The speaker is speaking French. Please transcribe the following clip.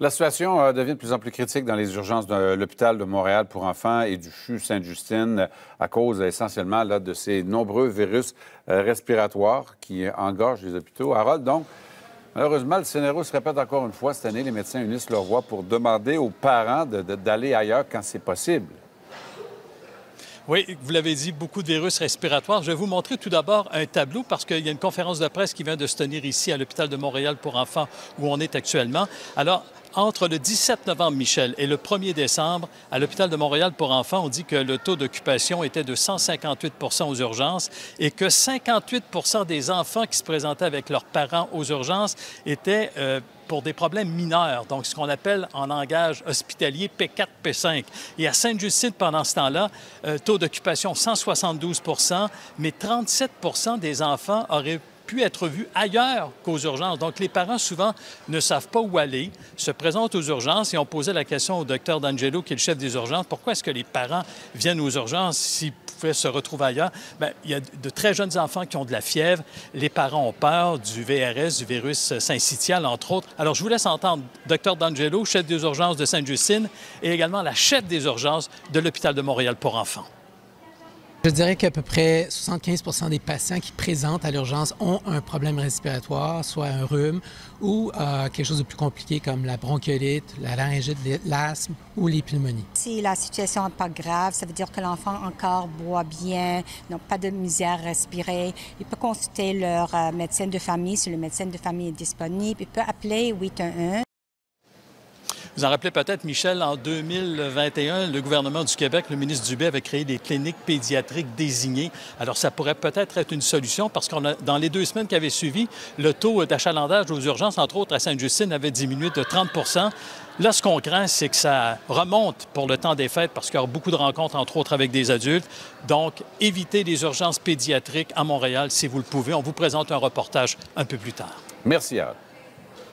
La situation euh, devient de plus en plus critique dans les urgences de l'hôpital de Montréal pour enfants et du CHU Sainte-Justine à cause essentiellement là, de ces nombreux virus euh, respiratoires qui engorgent les hôpitaux. Harold, donc, malheureusement, le scénario se répète encore une fois. Cette année, les médecins unissent leur voix pour demander aux parents d'aller ailleurs quand c'est possible. Oui, vous l'avez dit, beaucoup de virus respiratoires. Je vais vous montrer tout d'abord un tableau parce qu'il y a une conférence de presse qui vient de se tenir ici à l'hôpital de Montréal pour enfants où on est actuellement. Alors, entre le 17 novembre, Michel, et le 1er décembre, à l'hôpital de Montréal pour enfants, on dit que le taux d'occupation était de 158% aux urgences et que 58% des enfants qui se présentaient avec leurs parents aux urgences étaient euh, pour des problèmes mineurs, donc ce qu'on appelle en langage hospitalier P4, P5. Et à Sainte-Justine, pendant ce temps-là, euh, taux d'occupation 172 mais 37 des enfants auraient pu être vus ailleurs qu'aux urgences. Donc, les parents, souvent, ne savent pas où aller, se présentent aux urgences et on posait la question au docteur D'Angelo, qui est le chef des urgences, pourquoi est-ce que les parents viennent aux urgences s'ils pouvaient se retrouver ailleurs? Bien, il y a de très jeunes enfants qui ont de la fièvre. Les parents ont peur du VRS, du virus syncytial, entre autres. Alors, je vous laisse entendre docteur D'Angelo, chef des urgences de Sainte-Justine, et également la chef des urgences de l'hôpital de Montréal pour enfants. Je dirais qu'à peu près 75 des patients qui présentent à l'urgence ont un problème respiratoire, soit un rhume ou euh, quelque chose de plus compliqué comme la bronchiolite, la laryngite, l'asthme ou les. Si la situation n'est pas grave, ça veut dire que l'enfant encore boit bien, n'a pas de misère à respirer. Il peut consulter leur euh, médecin de famille si le médecin de famille est disponible. Il peut appeler 811. Vous en rappelez peut-être, Michel, en 2021, le gouvernement du Québec, le ministre Dubé, avait créé des cliniques pédiatriques désignées. Alors, ça pourrait peut-être être une solution parce qu'on dans les deux semaines qui avaient suivi, le taux d'achalandage aux urgences, entre autres à Sainte-Justine, avait diminué de 30% Là, ce qu'on craint, c'est que ça remonte pour le temps des fêtes parce qu'il y aura beaucoup de rencontres, entre autres, avec des adultes. Donc, évitez les urgences pédiatriques à Montréal si vous le pouvez. On vous présente un reportage un peu plus tard. Merci, Al.